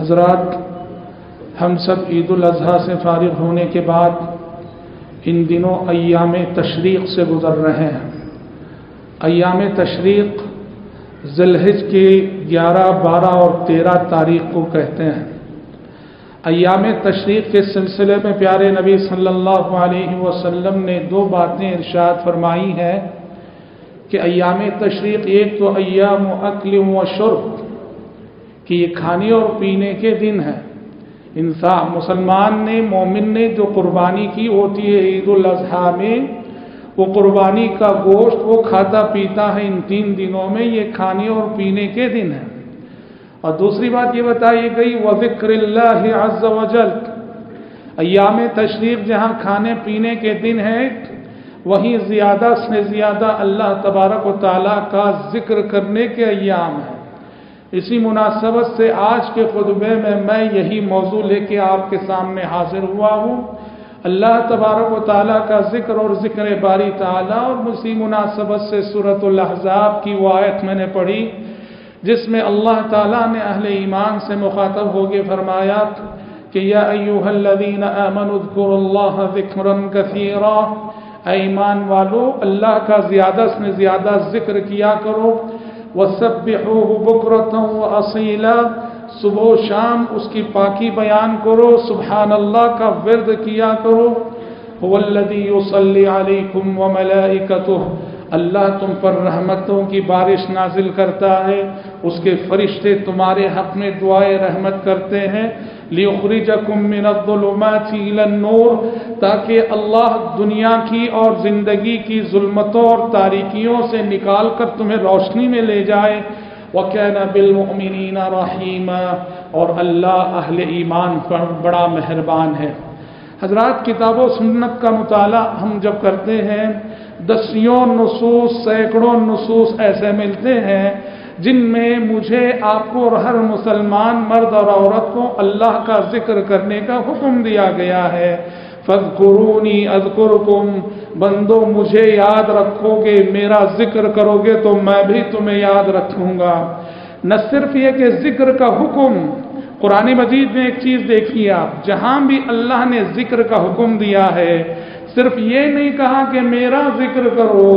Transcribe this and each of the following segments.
हज़रत हम सब ईद अजहा से फारिग होने के बाद इन दिनों अयाम तशरीक़ से गुज़र रहे हैं। अयाम तशरीक़ जलहज के 11, 12 और 13 तारीख को कहते हैं। अयाम तशरीक़ के सिलसिले में प्यारे नबी सल्लल्लाहु अलैहि वसल्लम ने दो बातें इरशाद फरमाई हैं कि अयाम तशरीक़ एक तो अयाम अक्ल व शुर्ब कि ये खाने और पीने के दिन है। इंसान, मुसलमान ने, मोमिन ने जो कुर्बानी की होती है ईद उल अजहा में, वो कुर्बानी का गोश्त वो खाता पीता है इन तीन दिनों में, ये खाने और पीने के दिन है। और दूसरी बात ये बताई गई वजिक्र अयाम तशरीफ़, जहाँ खाने पीने के दिन है, वहीं ज़्यादा से ज़्यादा अल्लाह तबारक ताला का ज़िक्र करने के अयाम है। इसी मुनासबत से आज के खुतबे में मैं यही मौजू लेके आपके सामने हाजिर हुआ हूँ। अल्लाह तबारक ताली का ज़िक्र और ज़िक्र बारी ताला और उसी मुनासबत से सूरतहज़ाब की वो आयत मैंने पढ़ी, जिसमें अल्लाह ताला ने अहले ईमान से मुखातब होके फरमाया कि या अयूहल्लदीन आमनुद्कुरुल्लाह ज़िक्रन कसीरा। ईमान वालो, अल्लाह का ज़्यादा से ज़्यादा ज़िक्र किया करो वसब्बिहूहु बुकरतन व असीला। सुबह शाम उसकी पाकी बयान करो सुबहान अल्लाह का वर्द किया करो। वल्लदी युसल्ली अलैकुम व मलाइकतुह। अल्लाह तुम पर रहमतों की बारिश नाजिल करता है। उसके फरिश्ते तुम्हारे हक में दुआए रहमत करते हैं। लियुखरिजकुम मिनद्दुलुमाति इलन-नूर ताकि अल्लाह दुनिया की और ज़िंदगी की जुल्मतों और तारीकियों से निकाल कर तुम्हें रोशनी में ले जाए वकैन बिलमिन रहीमा और अल्लाह अहले ईमान पर बड़ा मेहरबान है हजरात किताब सुन्नत का मुताला हम जब करते हैं दसियों नसूस सैकड़ों नसूस ऐसे मिलते हैं जिनमें मुझे, आपको और हर मुसलमान मर्द और औरत को अल्लाह का ज़िक्र करने का हुक्म दिया गया है। फजकुरूनी अजकुरकुम। बंदो, मुझे याद रखोगे मेरा ज़िक्र करोगे तो मैं भी तुम्हें याद रखूँगा। न सिर्फ़ ये कि ज़िक्र का हुक्म, कुरान मजीद में एक चीज़ देखिए आप, जहाँ भी अल्लाह ने ज़िक्र का हुक्म दिया है सिर्फ़ ये नहीं कहा कि मेरा ज़िक्र करो।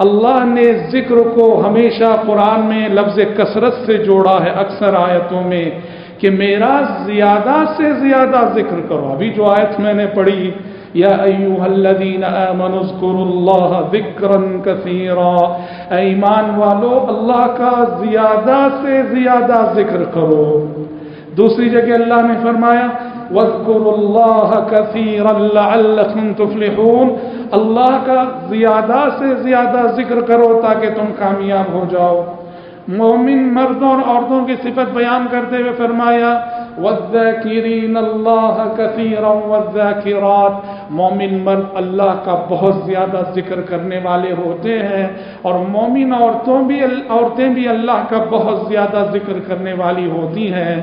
अल्लाह ने ज़िक्र को हमेशा कुरान में लफ्ज कसरत से जोड़ा है अक्सर आयतों में कि मेरा ज़्यादा से ज़्यादा ज़िक्र करो। अभी जो आयत मैंने पढ़ी ईमान वालो, अल्लाह का ज़्यादा से ज़्यादा ज़िक्र करो। दूसरी जगह अल्लाह ने फरमाया वज़कुरुल्लाह कसीरन लअल्लकुम अल्लाह का ज़्यादा से ज़्यादा ज़िक्र करो ताकि तुम कामयाब हो जाओ। मोमिन मर्दों और औरतों की सिफत बयान करते हुए फरमाया वज़ाकिरीन अल्लाह कसीरन वज़ाकिरात मोमिन मर्द अल्लाह का बहुत ज़्यादा ज़िक्र करने वाले होते हैं और मोमिन औरतों भी औरतें भी अल्लाह का बहुत ज़्यादा ज़िक्र करने वाली होती हैं।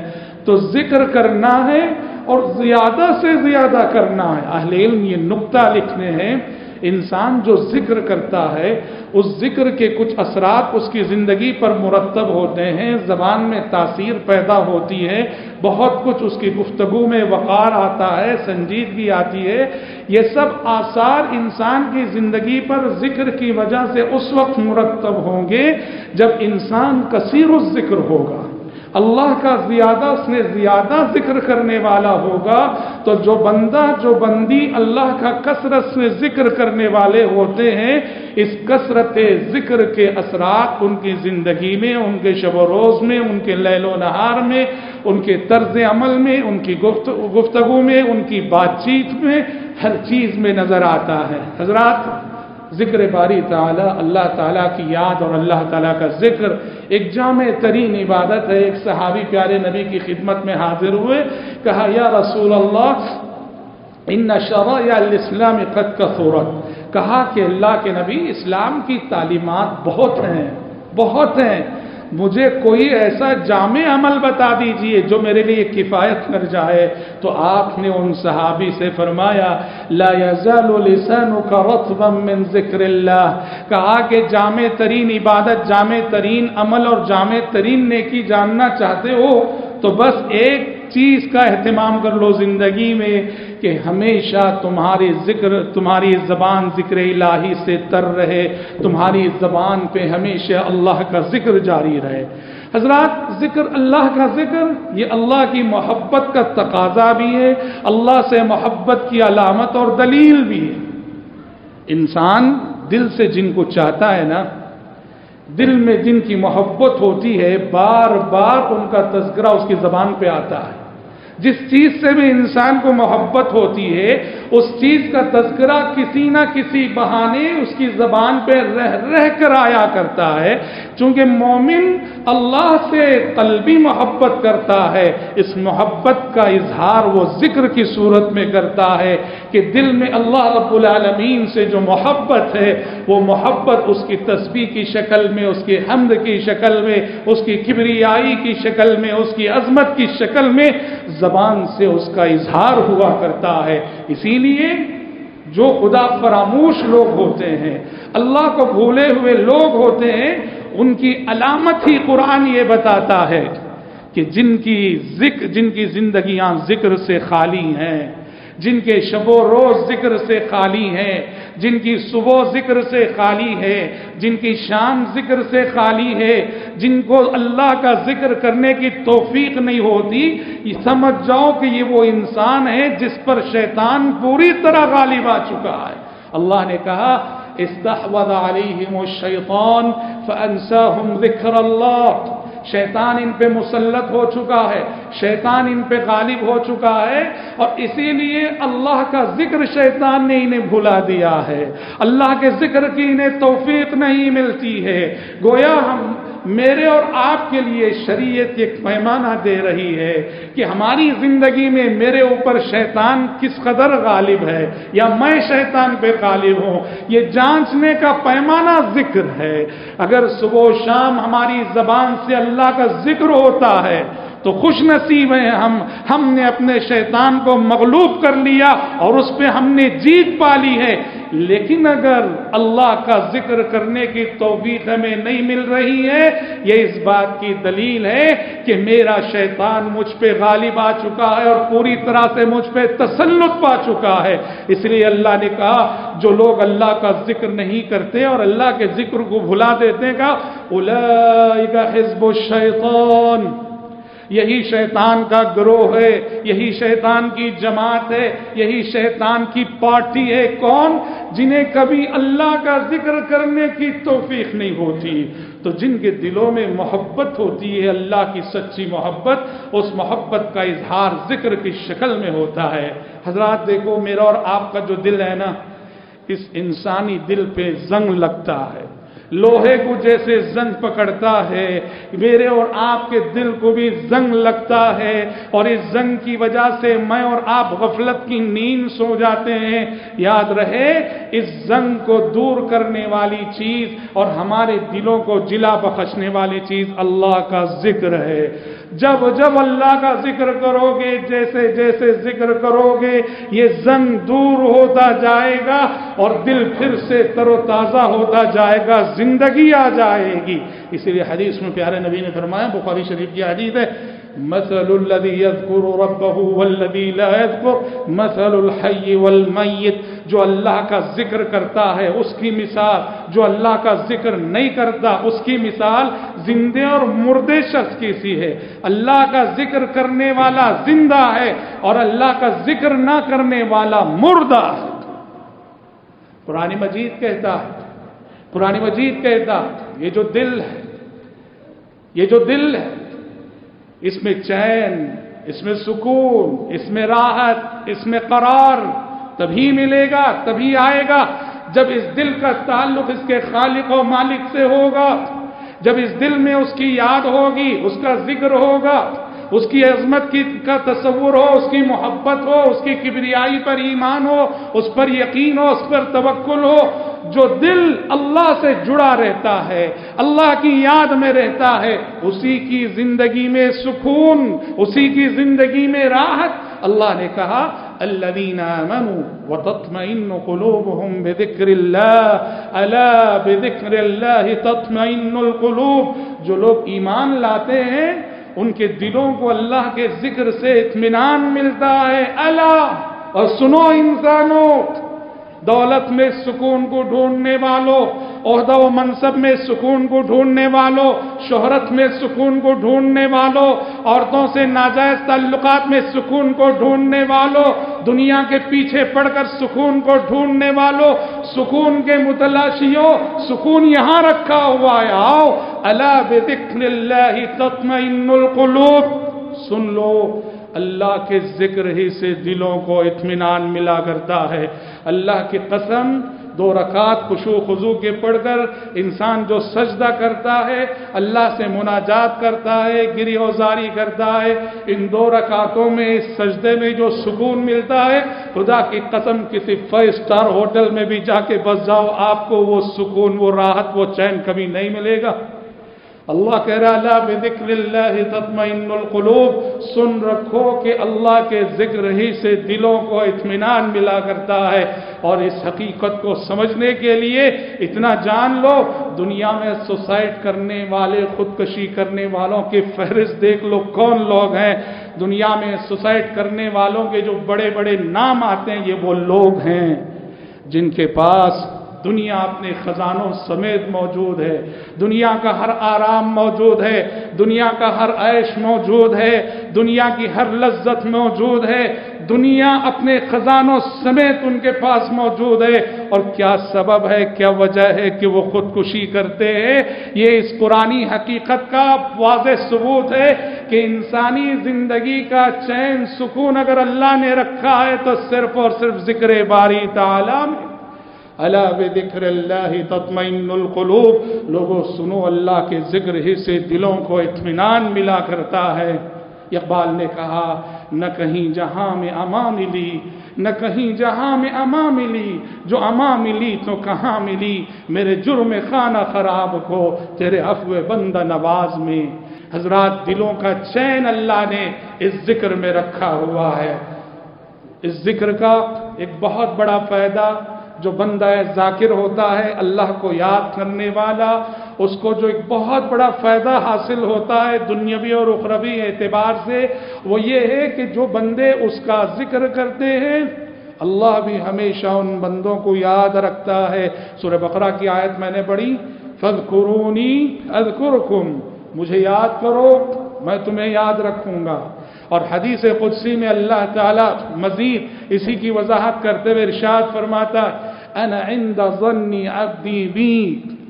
तो ज़िक्र करना है और ज़्यादा से ज़्यादा करना है। अहले ये नुक्ता लिखने हैं। इंसान जो ज़िक्र करता है, उस ज़िक्र के कुछ असरात उसकी ज़िंदगी पर मुरतब होते हैं। ज़बान में तासीर पैदा होती है। बहुत कुछ उसकी गुफ्तगु में वक़ार आता है संजीदगी आती है। ये सब आसार इंसान की ज़िंदगी पर ज़िक्र की वजह से उस वक्त मुरतब होंगे जब इंसान कसीर ज़िक्र होगा। अल्लाह का ज़्यादा उसने ज़्यादा ज़िक्र करने वाला होगा तो जो बंदा, जो बंदी अल्लाह का कसरत से ज़िक्र करने वाले होते हैं, इस कसरत ज़िक्र के असरात उनकी ज़िंदगी में, उनके शब रोज़ में, उनके लैलो नहार में, उनके तर्ज अमल में, उनकी गुफ्त, गुफ्तगु में, उनकी बातचीत में हर चीज़ में नज़र आता है। हजरात ज़िक्र बारी ताला, अल्लाह ताला की याद और अल्लाह ताला का ज़िक्र। एक जाम तरीन इबादत है, एक सहाबी प्यारे नबी की खिदमत में हाजिर हुए, कहा, या रसूल अल्लाह इन शरा या इस्लाम कद कसूरत। कहा कि अल्लाह के नबी इस्लाम की तालीमत बहुत हैं बहुत हैं। मुझे कोई ऐसा जाम अमल बता दीजिए जो मेरे लिए किफ़ायत कर जाए। तो आपने उन सहाबी से फरमाया कहा कि जाम तरीन इबादत जाम तरीन अमल और जाम तरीन नेकी जानना चाहते हो तो बस एक चीज़ का अहतमाम कर लो ज़िंदगी में। कि हमेशा तुम्हारी ज़िक्र, तुम्हारी जबान ज़िक्र इलाही से तर रहे। तुम्हारी जबान पे हमेशा अल्लाह का ज़िक्र जारी रहे। हजरात, ज़िक्र, अल्लाह का ज़िक्र, ये अल्लाह की मोहब्बत का तकाजा भी है। अल्लाह से मोहब्बत की अलामत और दलील भी है। इंसान दिल से जिनको चाहता है ना, दिल में जिनकी मोहब्बत होती है बार बार उनका तस्करा उसकी जबान पे आता है। जिस चीज़ से भी इंसान को मोहब्बत होती है, उस चीज़ का तस्करा किसी ना किसी बहाने उसकी जबान पे रह रह कर आया करता है। चूँकि मोमिन अल्लाह से कल्बी मोहब्बत करता है, इस मोहब्बत का इजहार वो ज़िक्र की सूरत में करता है कि दिल में अल्लाह रब्बुल से जो मोहब्बत है वो मोहब्बत उसकी तस्वीर की शक्ल में, उसकी हमद की शक्ल में, उसकी किबरियाई की शक्ल में, उसकी अजमत की शक्ल में जबान से उसका इजहार हुआ करता है। इसीलिए जो खुदा फरामोश लोग होते हैं, अल्लाह को भूले हुए लोग होते हैं, उनकी अलामत ही कुरान ये बताता है कि जिनकी ज़िक्र जिनकी जिंदगियाँ ज़िक्र से खाली हैं जिनके शबो रोज ज़िक्र से खाली हैं, जिनकी सुबह ज़िक्र से खाली है, जिनकी शाम ज़िक्र से खाली है, जिनको अल्लाह का ज़िक्र करने की तोफीक नहीं होती समझ जाओ कि ये वो इंसान है जिस पर शैतान पूरी तरह गालिब आ चुका है। अल्लाह ने कहा इस्तवद शैतान फनसाहुम ज़िक्र अल्लाह। शैतान इन पे मुसलत हो चुका है, शैतान इन पे गालिब हो चुका है, और इसीलिए अल्लाह का ज़िक्र शैतान ने इन्हें भुला दिया है। अल्लाह के ज़िक्र की इन्हें तोफीक नहीं मिलती है। गोया हम मेरे और आपके लिए शरीयत एक पैमाना दे रही है कि हमारी ज़िंदगी में मेरे ऊपर शैतान किस कदर गालिब है, या मैं शैतान पे गालिब हूँ, ये जांचने का पैमाना ज़िक्र है। अगर सुबह शाम हमारी जबान से अल्लाह का ज़िक्र होता है तो खुश नसीब हैं हम, हमने अपने शैतान को मगलूब कर लिया और उस पर हमने जीत पा ली है। लेकिन अगर अल्लाह का ज़िक्र करने की तोबीक हमें नहीं मिल रही है, ये इस बात की दलील है कि मेरा शैतान मुझ पर गालिब आ चुका है और पूरी तरह से मुझ पर तसल्लुत पा चुका है। इसलिए अल्लाह ने कहा, जो लोग अल्लाह का ज़िक्र नहीं करते और अल्लाह के ज़िक्र को भुला देते का उलाइका हिजब शैतान। यही शैतान का ग्रोह है, यही शैतान की जमात है, यही शैतान की पार्टी है कौन जिन्हें कभी अल्लाह का ज़िक्र करने की तोफीक नहीं होती? तो जिनके दिलों में मोहब्बत होती है, अल्लाह की सच्ची मोहब्बत, उस मोहब्बत का इजहार ज़िक्र की शक्ल में होता है। हज़रत, देखो, मेरा और आपका जो दिल है ना, इस इंसानी दिल पे जंग लगता है। लोहे को जैसे जंग पकड़ता है, मेरे और आपके दिल को भी जंग लगता है, और इस जंग की वजह से मैं और आप गफलत की नींद सो जाते हैं। याद रहे, इस जंग को दूर करने वाली चीज़ और हमारे दिलों को जिला बखशने वाली चीज़ अल्लाह का ज़िक्र है। जब जब अल्लाह का ज़िक्र करोगे, जैसे जैसे ज़िक्र करोगे, ये जन दूर होता जाएगा और दिल फिर से तरोताज़ा होता जाएगा, ज़िंदगी आ जाएगी। इसीलिए हदीस में प्यारे नबी ने फरमाया, बुखारी शरीफ की हदीस है मसलदी जो अल्लाह का ज़िक्र करता है उसकी मिसाल जो अल्लाह का ज़िक्र नहीं करता उसकी मिसाल जिंदे और मुर्दे शख्स की सी है अल्लाह का ज़िक्र करने वाला ज़िंदा है और अल्लाह का ज़िक्र ना करने वाला मुर्दा है पुरानी मजीद कहता है पुरानी मजीद कहता ये जो दिल है ये जो दिल है इसमें चैन, इसमें सुकून, इसमें राहत, इसमें करार, तभी मिलेगा, तभी आएगा। जब इस दिल का ताल्लुक इसके खालिक और मालिक से होगा, जब इस दिल में उसकी याद होगी, उसका ज़िक्र होगा उसकी अजमत की, का तस्वुर हो, उसकी मोहब्बत हो, उसकी किबरियाई पर ईमान हो, उस पर यकीन हो, उस पर तवक्ल हो, जो दिल अल्लाह से जुड़ा रहता है, अल्लाह की याद में रहता है, उसी की ज़िंदगी में सुकून, उसी की ज़िंदगी में राहत। अल्लाह ने कहा अल्लदीन आमनु व तत्मइन्नु कुलूबुहुम बिदिक्रिल्लाह अला बिदिक्रिल्लाह तत्मइन्नुल कुलूब। जो लोग ईमान लाते हैं उनके दिलों को अल्लाह के ज़िक्र से इतमान मिलता है। अला और सुनो इंसानों दौलत में सुकून को ढूँढने वालों व मनसब में सुकून को ढूँढने वालों, शोहरत में सुकून को ढूँढने वालों, औरतों से नाजायज ताल्लुकात में सुकून को ढूँढने वालों, दुनिया के पीछे पड़कर सुकून को ढूँढने वालों, सुकून के मुतलाशियों, सुकून यहाँ रखा हुआ है, आओ, अला बेदिक्र सुन लो। अल्लाह के ज़िक्र ही से दिलों को इत्मीनान मिला करता है। अल्लाह की कसम, दो रकात खुशू खजू के पढ़कर इंसान जो सजदा करता है, अल्लाह से मुनाजात करता है गिरी औजारी करता है, इन दो रकातों में, इस सजदे में जो सुकून मिलता है, खुदा की कसम किसी फाइव स्टार होटल में भी जाके बस जाओ, आपको वो सुकून, वो राहत, वो चैन कभी नहीं मिलेगा। अल्लाह कह रहा तत्मइनुलूब सुन रखो कि अल्लाह के ज़िक्र ही से दिलों को इत्मीनान मिला करता है। और इस हकीकत को समझने के लिए इतना जान लो, दुनिया में सुसाइड करने वाले, खुदकशी करने वालों की फहरिस्त देख लो कौन लोग हैं। दुनिया में सुसाइड करने वालों के जो बड़े बड़े नाम आते हैं, ये वो लोग हैं जिनके पास दुनिया अपने खजानों समेत मौजूद है। दुनिया का हर आराम मौजूद है। दुनिया का हर ऐश मौजूद है। दुनिया की हर लज्जत मौजूद है। दुनिया अपने खजानों समेत उनके पास मौजूद है। और क्या सबब है, क्या वजह है कि वो खुदकुशी करते हैं? ये इस पुरानी हकीकत का वाज सबूत है कि इंसानी ज़िंदगी का चैन सुकून अगर अल्लाह ने रखा है तो सिर्फ़ और सिर्फ़ ज़िक्र बारी ताला में अला बिक्र तत्मइनुलूब लोगों, सुनो, अल्लाह के ज़िक्र ही से दिलों को इत्मीनान मिला करता है। इकबाल ने कहा, न कहीं जहाँ में अमा मिली, न कहीं जहाँ में अमा मिली, जो अमा मिली तो कहाँ मिली? मेरे जुर्म खाना खराब को, तेरे अफवे बंदा नवाज़ में। हजरात, दिलों का चैन अल्लाह ने इस ज़िक्र में रखा हुआ है। इस ज़िक्र का एक बहुत बड़ा फ़ायदा जो बंदा है, जाकिर होता है, अल्लाह को याद करने वाला, उसको जो एक बहुत बड़ा फ़ायदा हासिल होता है दुनियावी और उखरवी एतबार से, वो ये है कि जो बंदे उसका ज़िक्र करते हैं, अल्लाह भी हमेशा उन बंदों को याद रखता है। सुर बकरा की आयत मैंने पढ़ी, फजकुरूनी अजकुरकुम मुझे याद करो, मैं तुम्हें याद रखूँगा। और हदीस कुदसी में अल्लाह ताला मजीद इसी की वजाहत करते हुए इरशाद फरमाता अन इंदा जन्नी अब्दी बी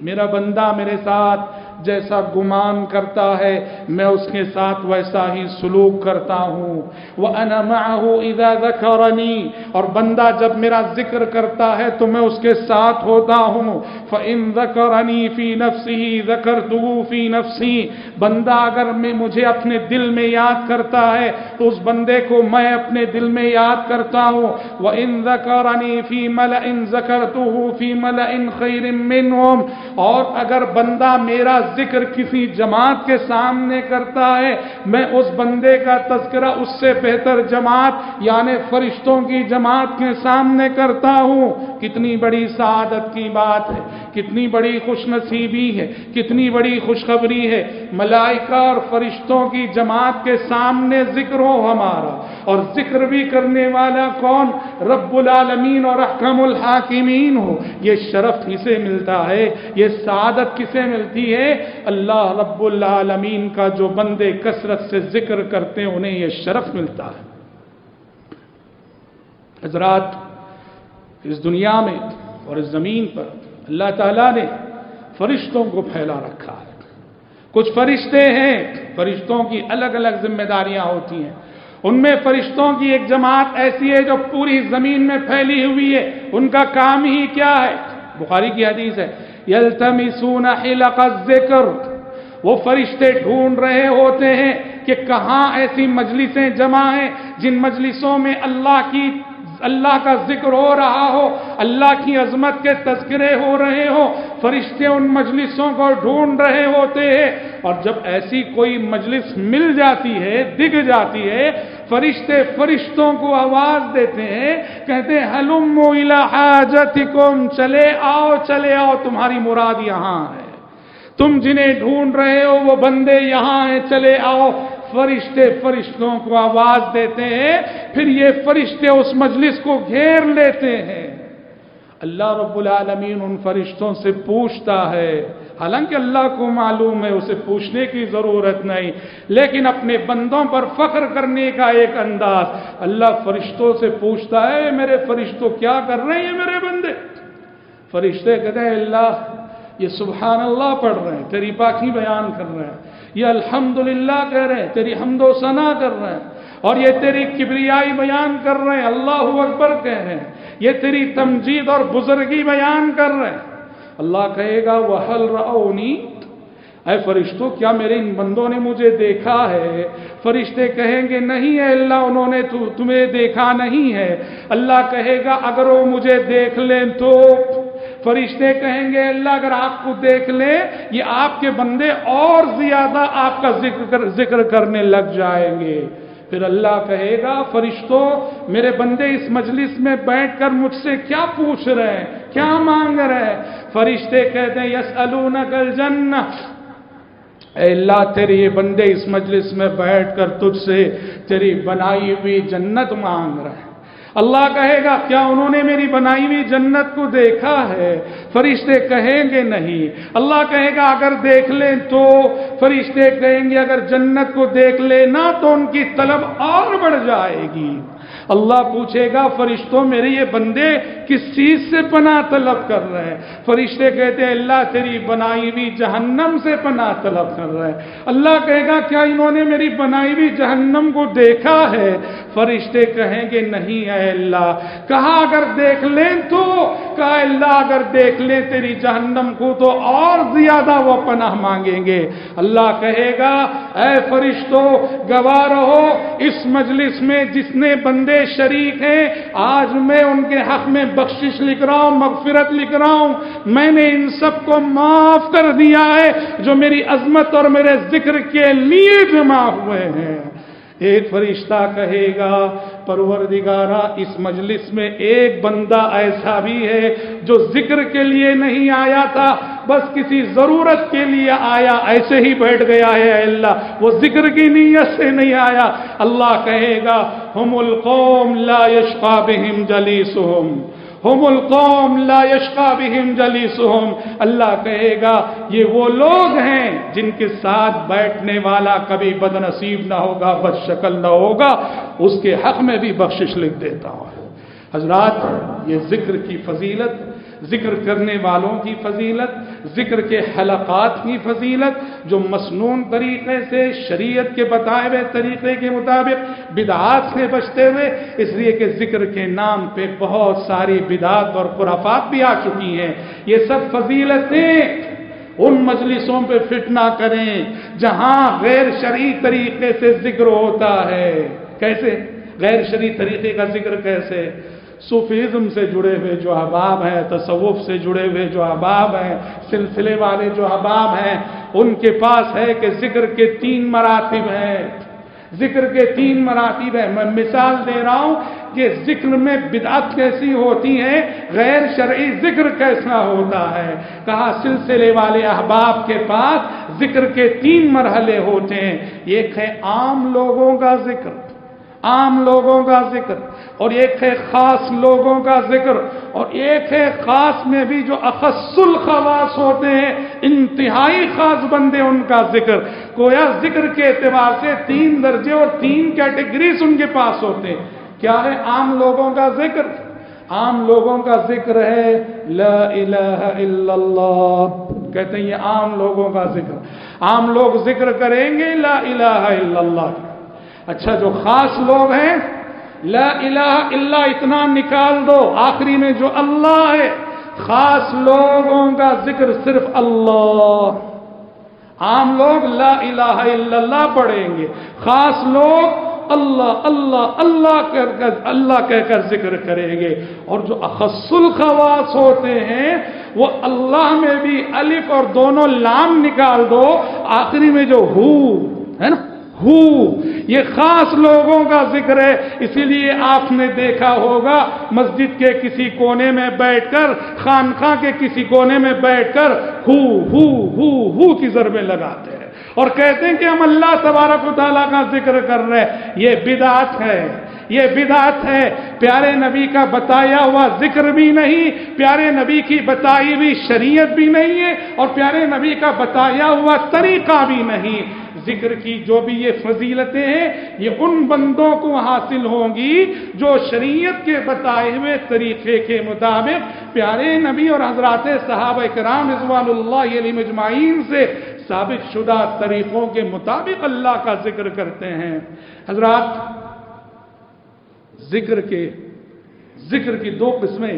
मेरा बंदा मेरे साथ जैसा गुमान करता है, मैं उसके साथ वैसा ही सलूक करता हूँ। वह अनमाहू इदा और बंदा जब मेरा ज़िक्र करता है तो मैं उसके साथ होता हूँ। फ़िन जकरनी फ़ी नफसी जकर फ़ी नफसी बंदा अगर मैं, मुझे अपने दिल में याद करता है तो उस बंदे को मैं अपने दिल में याद करता हूँ। वह इन जकरनी फ़ी मल इन जकर फ़ी मल इन खैर और अगर बंदा मेरा ज़िक्र किसी जमात के सामने करता है, मैं उस बंदे का तस्करा उससे बेहतर जमात, यानी फरिश्तों की जमात के सामने करता हूँ। कितनी बड़ी सादत की बात है, कितनी बड़ी खुशनसीबी है, कितनी बड़ी खुशखबरी है। मलाइका और फरिश्तों की जमात के सामने ज़िक्र हो हमारा, और ज़िक्र भी करने वाला कौन? रब्बुल आलमीन और अहकमुल हाकिमीन हो। ये शरफ किसे मिलता है? ये सादत किसे मिलती है? अल्लाह रब्बुल आलमीन का जो बंदे कसरत से ज़िक्र करते हैं, उन्हें ये शरफ मिलता है। हजरात, इस दुनिया में और इस ज़मीन पर अल्लाह ताला ने फरिश्तों को फैला रखा है। कुछ फरिश्ते हैं, फरिश्तों की अलग अलग जिम्मेदारियाँ होती हैं। उनमें फरिश्तों की एक जमात ऐसी है जो पूरी ज़मीन में फैली हुई है। उनका काम ही क्या है? बुखारी की हदीस है, यलतमिसून ज़िक्र. वो फरिश्ते ढूंढ रहे होते हैं कि कहाँ ऐसी मजलिसें जमा हैं जिन मजलिसों में अल्लाह की अल्लाह का ज़िक्र हो रहा हो, अल्लाह की अजमत के तस्करे हो रहे हो, फरिश्ते उन मजलिसों को ढूंढ रहे होते हैं और जब ऐसी कोई मजलिस मिल जाती है, दिख जाती है, फरिश्ते फरिश्तों को आवाज़ देते हैं, कहते हैं हलुम हाजतिकुम, चले आओ चले आओ, तुम्हारी मुराद यहाँ है, तुम जिन्हें ढूंढ रहे हो, वो बंदे यहाँ हैं, चले आओ फरिश्ते फरिश्तों को आवाज़ देते हैं, फिर ये फरिश्ते उस मजलिस को घेर लेते हैं। अल्लाह रब्बुल आलमीन उन फरिश्तों से पूछता है, हालाँकि अल्लाह को मालूम है, उसे पूछने की ज़रूरत नहीं, लेकिन अपने बंदों पर फख्र करने का एक अंदाज, अल्लाह फरिश्तों से पूछता है मेरे फरिश्तों, क्या कर रहे हैं मेरे बंदे? फरिश्ते कहते हैं, अल्लाह, ये सुबहान अल्लाह पढ़ रहे हैं, तेरी पाखी बयान कर रहे हैं। ये अल्हम्दुलिल्लाह कह रहे हैं तेरी हमदो सना कर रहे हैं और ये तेरी किबरियाई बयान कर रहे हैं अल्लाह अकबर कह रहे हैं ये तेरी तमजीद और बुजुर्गी बयान कर रहे हैं। अल्लाह कहेगा वह हल रओनी अय फरिश्तों क्या मेरे इन बंदों ने मुझे देखा है? फरिश्ते कहेंगे नहीं है अल्लाह उन्होंने तु, तुम्हें देखा नहीं है। अल्लाह कहेगा अगर वो मुझे देख लें तो फरिश्ते कहेंगे अल्लाह अगर आपको देख ले ये आपके बंदे और ज़्यादा आपका ज़िक्र कर, ज़िक्र करने लग जाएँगे। फिर अल्लाह कहेगा फरिश्तों मेरे बंदे इस मजलिस में बैठकर मुझसे क्या पूछ रहे हैं? क्या मांग रहे हैं? फरिश्ते कहते हैं यस अलून कल जन्ना अल्लाह तेरे ये बंदे इस मजलिस में बैठकर तुझसे तेरी बनाई हुई जन्नत मांग रहे हैं। अल्लाह कहेगा, क्या उन्होंने मेरी बनाई हुई जन्नत को देखा है? फरिश्ते कहेंगे, नहीं। अल्लाह कहेगा, अगर देख लें तो। फरिश्ते कहेंगे, अगर जन्नत को देख लेना तो उनकी तलब और बढ़ जाएगी। अल्लाह पूछेगा, फरिश्तों मेरे ये बंदे किस चीज़ से पना तलब कर रहे हैं? फरिश्ते कहते हैं, अल्लाह तेरी बनाई हुई जहन्नम से पना तलब कर रहे हैं। अल्लाह कहेगा, क्या इन्होंने मेरी बनाई हुई जहन्नम को देखा है? फरिश्ते कहेंगे, नहीं है अल्लाह। कहा, अगर देख लें तो? कहा, अल्लाह, अगर देख लें तेरी जहन्नम को तो और ज़्यादा वो पनाह मांगेंगे। अल्लाह कहेगा ऐ फरिश्तों, गवाह रहो, इस मजलिस में जिसने बंदे शरीक हैं, आज मैं उनके हक में बख्शिश लिख रहा हूँ, मगफिरत लिख रहा हूँ। मैंने इन सबको माफ़ कर दिया है, जो मेरी अजमत और मेरे ज़िक्र के लिए जमा हुए हैं। एक फरिश्ता कहेगा परवर दिगारा इस मजलिस में एक बंदा ऐसा भी है जो ज़िक्र के लिए नहीं आया था, बस किसी ज़रूरत के लिए आया, ऐसे ही बैठ गया है अल्लाह। वो ज़िक्र की नीयत से नहीं आया। अल्लाह कहेगा, हमुल कौम ला यशका बिहिम जलीसुहुम। हमल कौम ला यशका बिहिम जलीसुहुम। अल्लाह कहेगा, ये वो लोग हैं जिनके साथ बैठने वाला कभी बदनसीब ना होगा, बदशकल ना होगा, उसके हक में भी बख्शिश लिख देता हूँ। हजरात, ये ज़िक्र की फजीलत ज़िक्र करने वालों की फजीलत, ज़िक्र के हलकात की फजीलत, जो मसनून तरीके से, शरीयत के बताए हुए तरीके के मुताबिक बिदात से बचते हुए, इसलिए कि ज़िक्र के नाम पे बहुत सारी बिदात और खुराफात भी आ चुकी हैं। ये सब फजीलतें, उन मजलिसों पे फिट ना करें, जहाँ गैर शरी तरीके से ज़िक्र होता है। कैसे? गैर शरी तरीके का ज़िक्र कैसे? सूफीज़म से जुड़े हुए जो अहबाब हैं तसवुफ से जुड़े हुए जो अहबाब हैं, सिलसिले वाले जो अहबाब हैं, उनके पास है कि ज़िक्र के तीन मरातब हैं। ज़िक्र के तीन मरातब है। मैं मिसाल दे रहा हूँ कि ज़िक्र में बिदात कैसी होती है, गैर शर्ई ज़िक्र कैसा होता है। कहा, सिलसिले वाले अहबाब के पास ज़िक्र के तीन मरहले होते हैं। एक है आम लोगों का ज़िक्र। आम लोगों का ज़िक्र, और एक है खास लोगों का ज़िक्र, और एक है खास में भी जो अखसुल खवास होते हैं, इंतहाई खास बंदे उनका ज़िक्र। कोया ज़िक्र के एतबार से तीन दर्जे और तीन कैटेगरीज उनके पास होते हैं। क्या है आम लोगों का ज़िक्र? आम लोगों का ज़िक्र है, ला कहते हैं ये आम लोगों का ज़िक्र। आम लोग ज़िक्र करेंगे, ला इलाहा इल्लल्लाह। अच्छा जो खास लोग हैं, ला इल्ला, इतना निकाल दो, आखिरी में जो अल्लाह है, खास लोगों का ज़िक्र सिर्फ़ अल्लाह। आम लोग ला इलाहा इल्लल्लाह पढ़ेंगे, खास लोग अल्लाह अल्लाह अल्लाह कर अल्लाह कहकर ज़िक्र करेंगे। और जो अखसुल खवास होते हैं, वो अल्लाह में भी अलिफ और दोनों लाम निकाल दो, आखिरी में जो हु, है ना? हु। ये खास लोगों का ज़िक्र है, इसीलिए आपने देखा होगा, मस्जिद के किसी कोने में बैठकर, खानखा के किसी कोने में बैठकर, हु हु हु हु की जरबे लगाते हैं। और कहते हैं कि हम अल्लाह तबारक ताला का ज़िक्र कर रहे हैं। ये बिदात है, ये बिदात है। प्यारे नबी का बताया हुआ ज़िक्र भी नहीं, प्यारे नबी की बताई हुई शरीयत भी नहीं है, और प्यारे नबी का बताया हुआ तरीका भी नहीं। ज़िक्र की जो भी ये फजीलतें हैं, ये उन बंदों को हासिल होंगी जो शरीयत के बताए हुए तरीके के मुताबिक प्यारे नबी और हजरात साहब कराम रिजवानजमाइन से साबित शुदा तरीक़ों के मुताबिक अल्लाह का ज़िक्र करते हैं। हजरात, ज़िक्र के, ज़िक्र की दो किस्में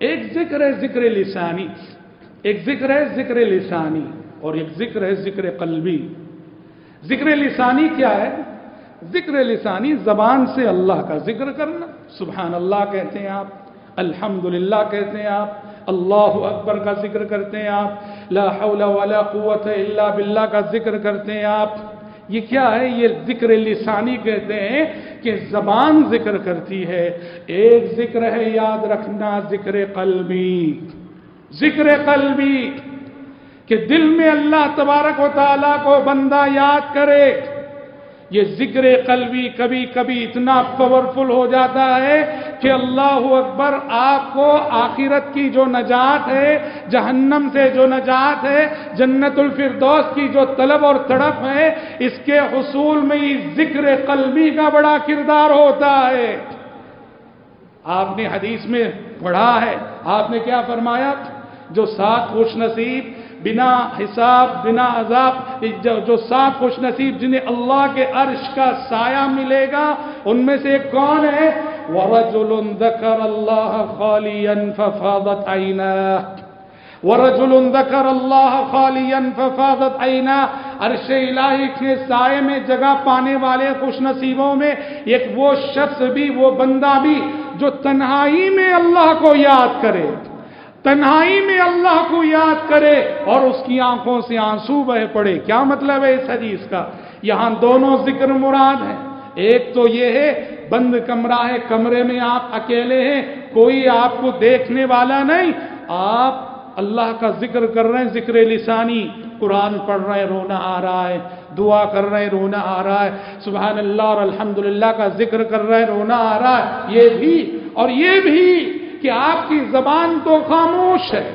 एक ज़िक्र है ज़िक्र लिसानी, एक ज़िक्र है ज़िक्र लिसानी। और एक ज़िक्र है ज़िक्र कलबी। ज़िक्र लिसानी क्या है? ज़िक्र लिसानी जबान से अल्लाह का ज़िक्र करना। सुबहान अल्लाह कहते हैं आप, अल्हम्दुलिल्लाह कहते हैं आप, अल्लाह अकबर का ज़िक्र करते हैं आप, ला हौला कुत इल्ला बिल्ला का ज़िक्र करते हैं आप। ये क्या है? ये ज़िक्र लिसानी कहते हैं कि जबान ज़िक्र करती है। एक ज़िक्र है याद रखना, ज़िक्र कलबी। ज़िक्र कलबी। कि दिल में अल्लाह तबारक वाली को बंदा याद करे। ये ज़िक्र कलबी कभी कभी इतना पावरफुल हो जाता है कि अल्लाह अकबर आपको आखिरत की जो नजात है, जहन्नम से जो नजात है, जन्नतुल फिरदौस की जो तलब और तड़प है, इसके हसूल में ही ज़िक्र कलबी का बड़ा किरदार होता है। आपने हदीस में पढ़ा है, आपने क्या फरमाया? जो सात खुश नसीब बिना हिसाब बिना अजाब जो, जो सात खुश नसीब जिन्हें अल्लाह के अर्श का साया मिलेगा उनमें से कौन है? वरजुलकर अल्लाह खालियन फफादत आईना वरजुलकर अल्लाह खालियन फफादत आईना अरश इलाही के साय में जगह पाने वाले खुश नसीबों में एक वो शख्स भी वो बंदा भी जो तन्हाई में अल्लाह को याद करे। तन्हाई में अल्लाह को याद करे और उसकी आँखों से आँसू बह पड़े। क्या मतलब है इस हदीस का? यहाँ दोनों ज़िक्र मुराद है। एक तो ये है, बंद कमरा है, कमरे में आप अकेले हैं, कोई आपको देखने वाला नहीं। आप अल्लाह का ज़िक्र कर रहे हैं, ज़िक्र लिसानी। कुरान पढ़ रहे हैं, रोना आ रहा है। दुआ कर रहे हैं, रोना आ रहा है। सुबह अल्लाह और अल्हम्दुलिल्लाह का ज़िक्र कर रहे हैं, रोना आ रहा है। ये भी और ये भी कि आपकी जबान तो खामोश है,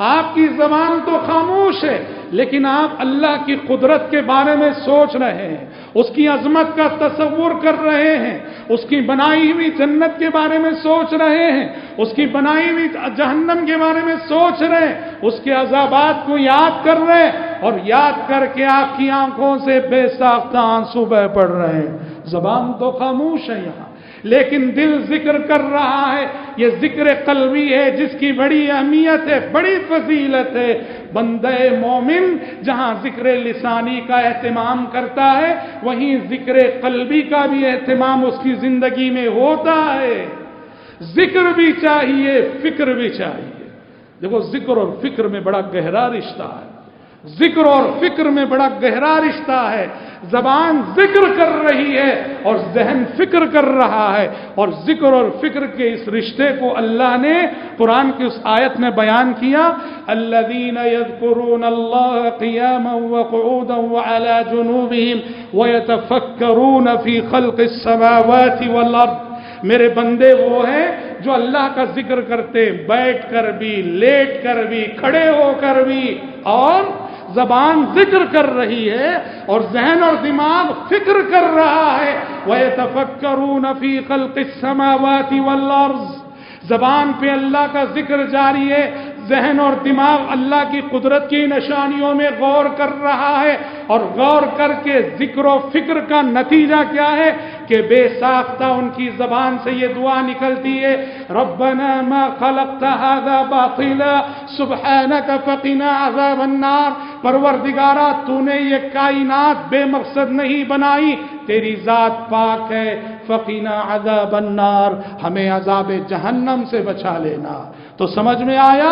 आपकी जबान तो खामोश है, लेकिन आप अल्लाह की कुदरत के बारे में सोच रहे हैं, उसकी अजमत का तस्वुर कर रहे हैं, उसकी बनाई हुई जन्नत के बारे में सोच रहे हैं, उसकी बनाई हुई जहन्नम के बारे में सोच रहे हैं, उसके अजाबात को याद कर रहे हैं और याद करके आपकी आँखों से बेसाख्ता आँसू बह पड़ रहे हैं। जबान तो खामोश है यहाँ। लेकिन दिल ज़िक्र कर रहा है। ये ज़िक्र कलवी है, जिसकी बड़ी अहमियत है, बड़ी फजीलत है। बंदे मोमिन, जहाँ ज़िक्र लिसानी का एहतमाम करता है, वहीं ज़िक्र कलबी का भी एहतमाम उसकी ज़िंदगी में होता है। ज़िक्र भी चाहिए, फ़िक्र भी चाहिए। देखो, ज़िक्र और फ़िक्र में बड़ा गहरा रिश्ता है। ज़िक्र और फ़िक्र में बड़ा गहरा रिश्ता है। जबान ज़िक्र कर रही है और जहन फ़िक्र कर रहा है। और ज़िक्र और फ़िक्र के इस रिश्ते को अल्लाह ने कुरान की उस आयत में बयान किया अल्लाह मेरे बंदे वो हैं जो अल्लाह का ज़िक्र करते, बैठ कर भी, लेट कर भी, खड़े होकर भी, और जबान ज़िक्र कर रही है और जहन और दिमाग फ़िक्र कर रहा है वह तफक्रू नफी कल समावाती वल्लर्ज जबान पे अल्लाह का ज़िक्र जारी है जहन और दिमाग अल्लाह की कुदरत की निशानियों में गौर कर रहा है और गौर करके ज़िक्र फ़िक्र का नतीजा क्या है कि बेसाख्ता उनकी जबान से ये दुआ निकलती है, रब्बना मा खलकता बातिला, सुबहानक फकीना अजाबन्नार परवरदिगारा, तूने ये कायनात बेमकसद नहीं बनाई, तेरी जात पाक है, फकीना अजाबन्नार हमें अजाब जहन्नम से बचा लेना। तो समझ में आया,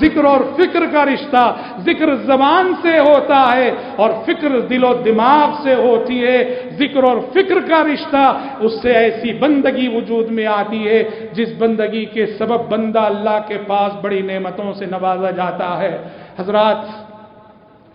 ज़िक्र और फ़िक्र का रिश्ता ज़िक्र जबान से होता है और फ़िक्र दिलो दिमाग से होती है। ज़िक्र और फ़िक्र का रिश्ता, उससे ऐसी बंदगी वजूद में आती है, जिस बंदगी के सबब बंदा अल्लाह के पास बड़ी नेमतों से नवाजा जाता है। हज़रत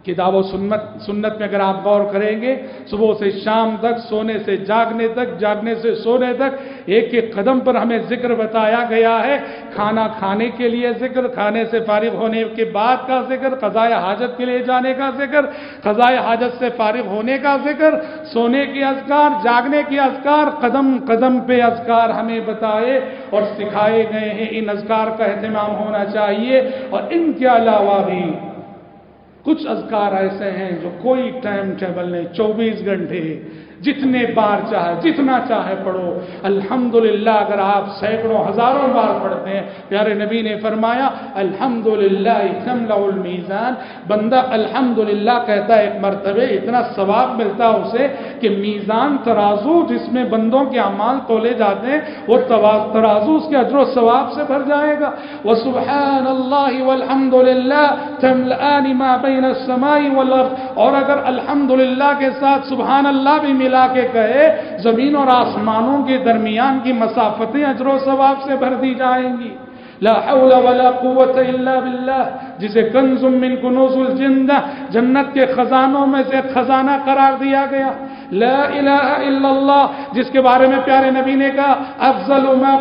किताब सुन्नत सुन्नत में अगर आप गौर करेंगे, सुबह से शाम तक, सोने से जागने तक, जागने से सोने तक, एक एक कदम पर हमें ज़िक्र बताया गया है। खाना खाने के लिए ज़िक्र, खाने से फारिग होने के बाद का ज़िक्र खजाय हाजत के लिए जाने का ज़िक्र खजाय हाजत से फारिग होने का ज़िक्र, सोने के अजकार, जागने के अजकार, कदम कदम पे अजकार हमें बताए और सिखाए गए हैं। इन अजकार का अहतमाम होना चाहिए और इनके अलावा भी कुछ अजकार ऐसे हैं जो कोई टाइम टेबल नहीं 24 घंटे, जितने बार चाहे, जितना चाहे पढ़ो। अल्हम्दुलिल्लाह, अगर आप सैकड़ों, हज़ारों बार पढ़ते हैं, प्यारे नबी ने फरमाया, अल्हम्दुलिल्लाह मीज़ान। बंदा अल्हम्दुलिल्लाह कहता है, एक मरतबे, इतना सवाब मिलता है उसे कि मीज़ान तराजू जिसमें बंदों के अमाल तोले जाते हैं, वो तराजू उसके अजर सवाब से भर जाएगा। वह सुबहान और अगर अल्हम्दुलिल्लाह के साथ सुबहान अल्लाह भी मिला के कहे, ज़मीन और आसमानों के दरमियान की मसाफतें अजर सवाब से भर दी जाएँगी। जिसे कंजुम मिन कुनूजुल ज़िंदा, जन्नत के खजानों में से खजाना करार दिया गया। ला जिसके बारे में प्यारे नबी ने कहा अफजल मा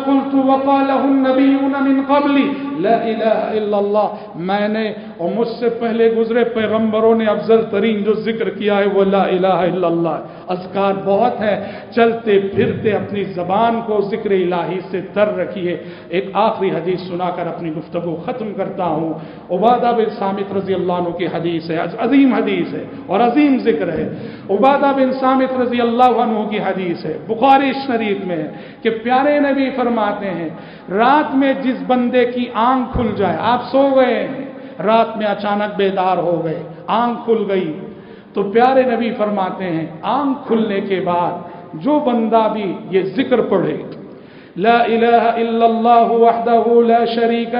ला मैंने और मुझसे पहले गुजरे पैगंबरों ने अफजल तरीन जो ज़िक्र किया है, वो ला अजकार बहुत है। चलते फिरते अपनी जबान को ज़िक्र इलाही से तर रखिए। एक आखिरी हदीस सुनाकर अपनी गुफ्तगु ख़त्म करता हूँ। उबादा बिन सामित रज़ी अल्लाह की हदीस है। अजीम हदीस है और अजीम ज़िक्र है। उबादा बिन सामित रज़ी अल्लाह की हदीस है। बुखारी शरीफ में है कि प्यारे नबी फरमाते हैं, रात में जिस बंदे की आँख खुल जाए। आप सो गए। रात में अचानक बेदार हो गए। आँख खुल गई। तो प्यारे नबी फरमाते हैं, आँख खुलने के बाद जो बंदा भी ये ज़िक्र पढ़े शरीक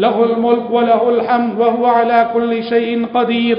लहुल मुल्क व हम कुल्ली शहीन कदीर।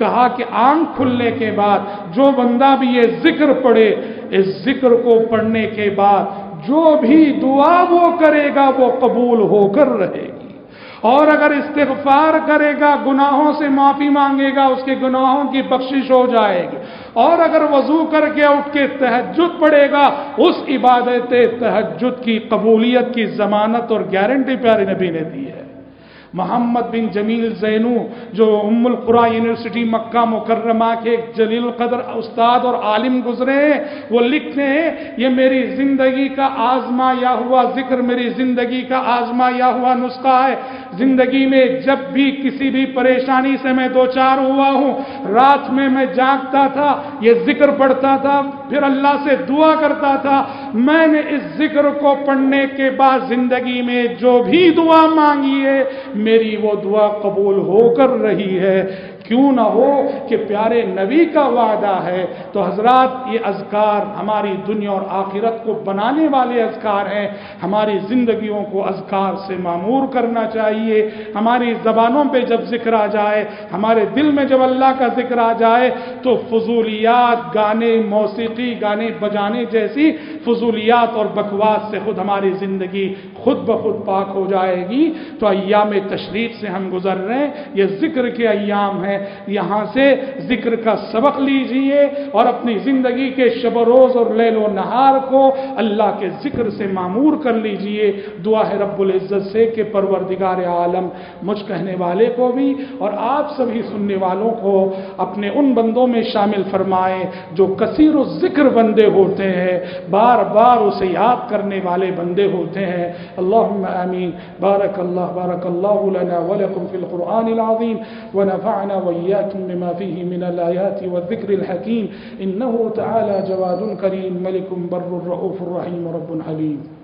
कहा कि आंख खुलने के बाद जो बंदा भी ये जिक्र पढ़े इस जिक्र को पढ़ने के बाद जो भी दुआ वो करेगा वो कबूल होकर रहेगी और अगर इस्तेगफार करेगा गुनाहों से माफी मांगेगा उसके गुनाहों की बख्शिश हो जाएगी और अगर वज़ू करके उठ के तहजद पड़ेगा, उस इबादत तहजद की कबूलियत की जमानत और गारंटी प्यारे नबी ने दी है। मोहम्मद बिन जमील जैनू, जो उम्मुल कुरा यूनिवर्सिटी मक्का मुकर्रमा के एक जलील कदर उस्ताद और आलिम गुजरे हैं वो लिखते हैं, ये मेरी ज़िंदगी का आजमाया हुआ ज़िक्र, मेरी ज़िंदगी का आजमाया हुआ नुस्खा है। ज़िंदगी में जब भी किसी भी परेशानी से मैं दो चार हुआ हूँ, रात में मैं जागता था, ये ज़िक्र पढ़ता था, फिर अल्लाह से दुआ करता था, मैंने इस ज़िक्र को पढ़ने के बाद ज़िंदगी में जो भी दुआ मांगी है मेरी वो दुआ कबूल होकर रही है। क्यों ना हो कि प्यारे नबी का वादा है? तो हज़रत, ये अजकार हमारी दुनिया और आखिरत को बनाने वाले अजकार हैं। हमारी ज़िंदगियों को अजकार से मामूर करना चाहिए। हमारी ज़बानों पे जब ज़िक्र आ जाए, हमारे दिल में जब अल्लाह का ज़िक्र आ जाए तो फजूलियात, गाने मौसीकी गाने बजाने जैसी फजूलियात और बकवास से खुद हमारी ज़िंदगी खुद ब खुद पाक हो जाएगी। तो अयाम तशरीफ़ से हम गुजर रहे हैं। ये ज़िक्र के अयाम हैं। यहाँ से ज़िक्र का सबक लीजिए और अपनी ज़िंदगी के शब रोज और लैलो नहार को अल्लाह के ज़िक्र से मामूर कर लीजिए। दुआ है रब्बुल इज़्ज़त से कि परवरदिगार आलम, मुझ कहने वाले को भी और आप सभी सुनने वालों को अपने उन बंदों में शामिल फरमाए जो कसीर ज़िक्र बंदे होते हैं बार बार उसे याद करने वाले बंदे होते हैं। अल्लाह आमीन। बारक अल्लाह बारक अल्लाह वलकुम फिल कुरान अज़ीम व नफ़अना वैयाकुम बिमा फीही मिन आयात व ज़िक्र हकीम इन्नहु तआला जवादुन करीम मलिकुम बर्रुर रऊफुर रहीम रब्बुल हलीम